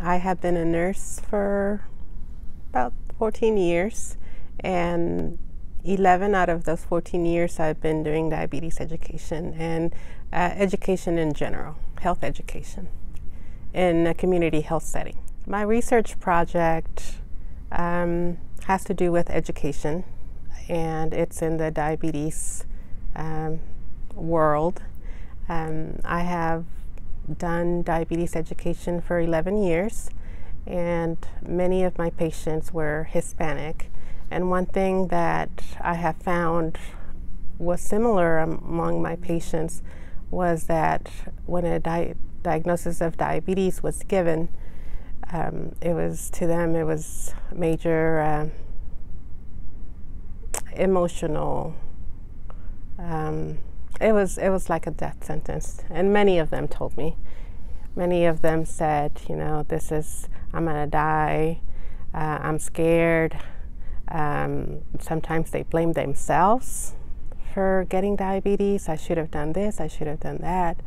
I have been a nurse for about 14 years, and 11 out of those 14 years I've been doing diabetes education and uh, education in general, health education in a community health setting. My research project um, has to do with education, and it's in the diabetes um, world. Um, I have done diabetes education for 11 years, and many of my patients were Hispanic. And one thing that I have found was similar among my patients was that when a di- diagnosis of diabetes was given, um, it was to them it was major uh, emotional. Um, it was it was like a death sentence, and many of them told me. Many of them said, you know, this is I'm gonna die. Uh, I'm scared. Um, sometimes they blame themselves for getting diabetes. I should have done this. I should have done that.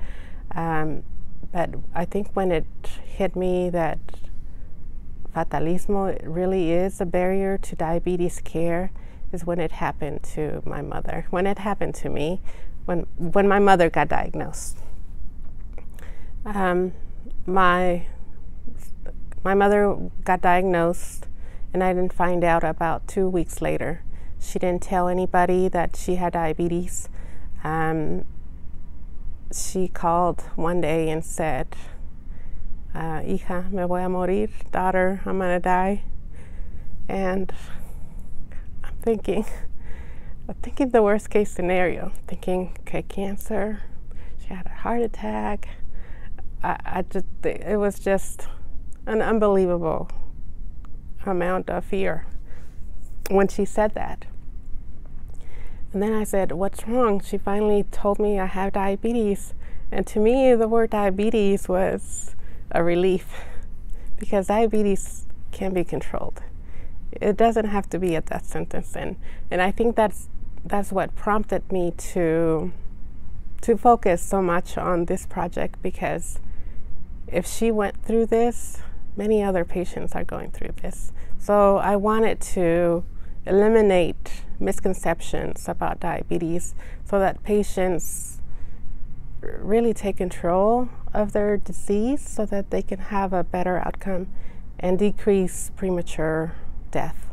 Um, but I think when it hit me that fatalismo really is a barrier to diabetes care is when it happened to my mother. When it happened to me, when when my mother got diagnosed. Um, my my mother got diagnosed, and I didn't find out about two weeks later. She didn't tell anybody that she had diabetes. Um, she called one day and said, uh, hija, me voy a morir, daughter, I'm gonna die. And I'm thinking, Thinking the worst case scenario, thinking, okay, cancer, she had a heart attack. I, I just, it was just an unbelievable amount of fear when she said that. And then I said, What's wrong? She finally told me I have diabetes. And to me, the word diabetes was a relief because diabetes can be controlled. It doesn't have to be a death sentence. And, and I think that's, that's what prompted me to, to focus so much on this project because if she went through this, many other patients are going through this. So I wanted to eliminate misconceptions about diabetes so that patients really take control of their disease so that they can have a better outcome and decrease premature death.